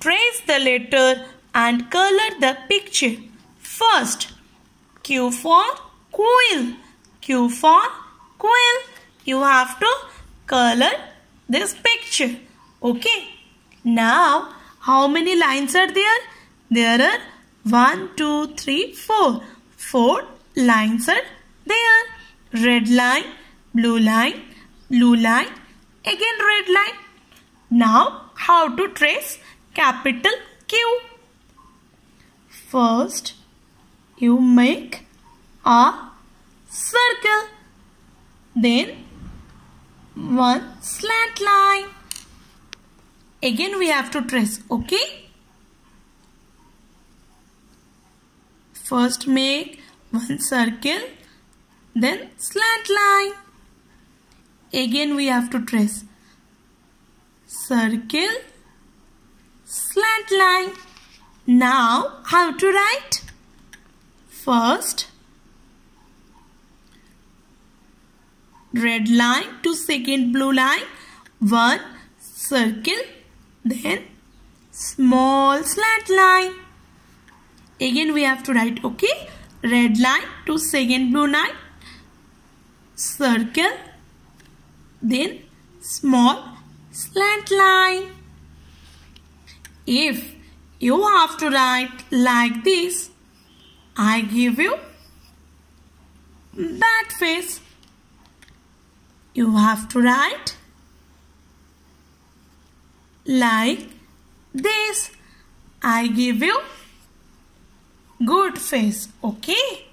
trace the letter and color the picture. First, Q for quill. Q for quill. You have to color this picture. Okay. Now, how many lines are there? There are one, two, three, four. Four lines are there. Red line, blue line, blue line, again red line. Now, how to trace capital Q? First, you make a circle. Then, one slant line. Again, we have to trace, okay? First, make one circle, then slant line. Again, we have to trace circle, slant line. Now, how to write? First, red line to second blue line, one circle, then small slant line. Again, we have to write, okay, red line to second blue line, circle, then small slant line. If you have to write like this, I give you bat face. You have to write like this. I give you good face. Okay.